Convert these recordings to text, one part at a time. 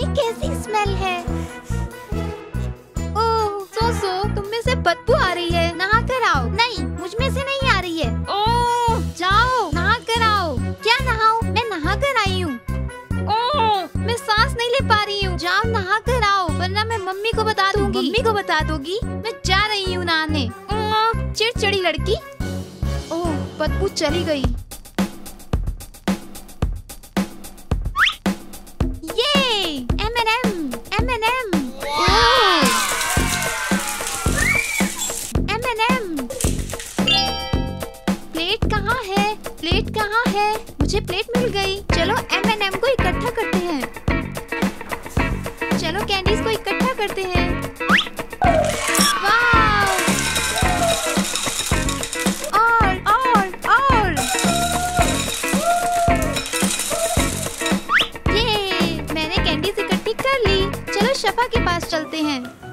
Smell है? ओह सो तुम में से बदबू आ रही है। नहा कर आओ। नहीं मुझमें से नहीं आ रही है। ओह जाओ नहा कर आओ। क्या नहाओ मैं नहा कर आई हूँ। ओह मैं सांस नहीं ले पा रही हूँ। जाओ नहा कर आओ वरना मैं मम्मी को बता दूँगी। मम्मी को बता दोगी? मैं जा रही हूँ नहाने। चिड़चिड़ी लड़की। ओह बदबू चली गई। M&M प्लेट कहाँ है? प्लेट कहाँ है? मुझे प्लेट मिल गई। चलो एम एन एम को इकट्ठा करते हैं। चलो कैंडीज को इकट्ठा करते हैं। शफा के पास चलते हैं।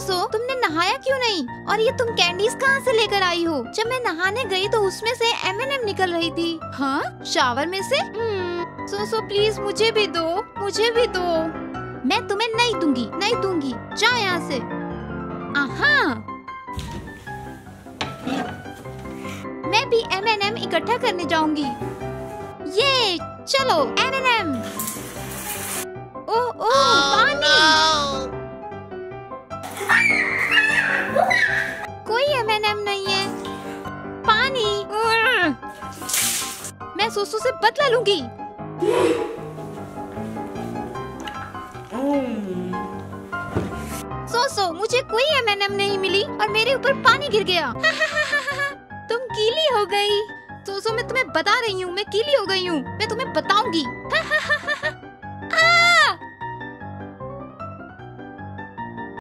सो तुमने नहाया क्यों नहीं? और ये तुम कैंडीज कहाँ से लेकर आई हो? जब मैं नहाने गई तो उसमें से एम एन एम निकल रही थी। हाँ? शावर में से? हम्म, सो सो प्लीज़ मुझे भी दो मुझे भी दो। मैं तुम्हें नहीं दूँगी नहीं दूँगी। जाओ यहाँ से। मैं भी एम एन एम इकट्ठा करने जाऊँगी। ये चलो M N M oh oh मैं सोसू से बदला लूँगी। सोसो मुझे कोई एम एन एम नहीं मिली और मेरे ऊपर पानी गिर गया। तुम गीली हो गई। सोसो मैं तुम्हें बता रही हूँ, मैं गीली हो गई हूँ, मैं तुम्हें बताऊँगी।